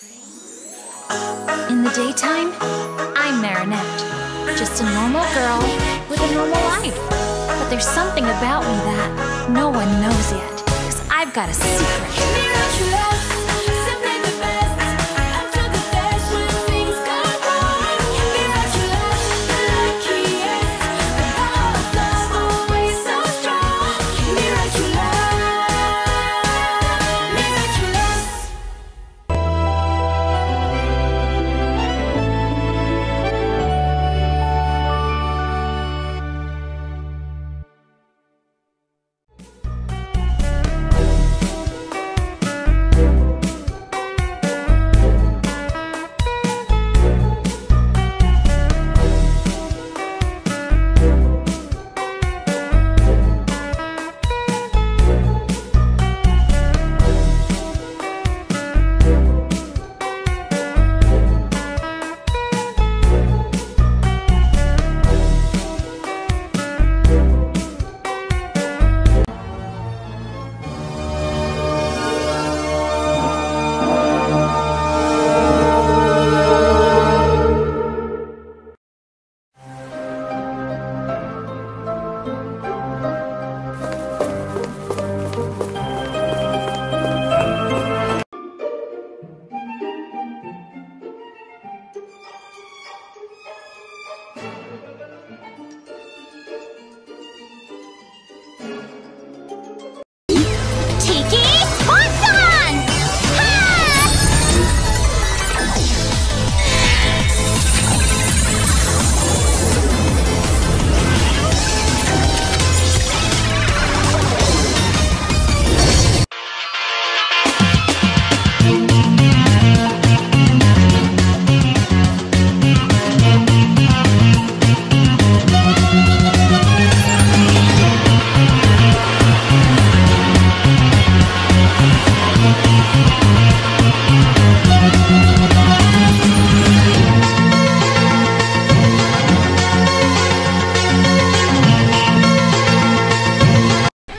In the daytime, I'm Marinette, just a normal girl with a normal life. But there's something about me that no one knows yet, because I've got a secret.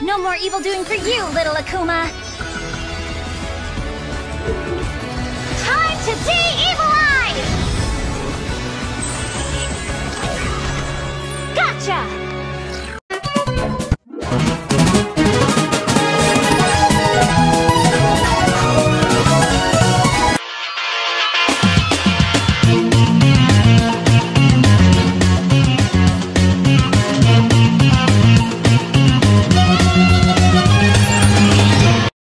No more evil doing for you, little Akuma! Time to! Gotcha!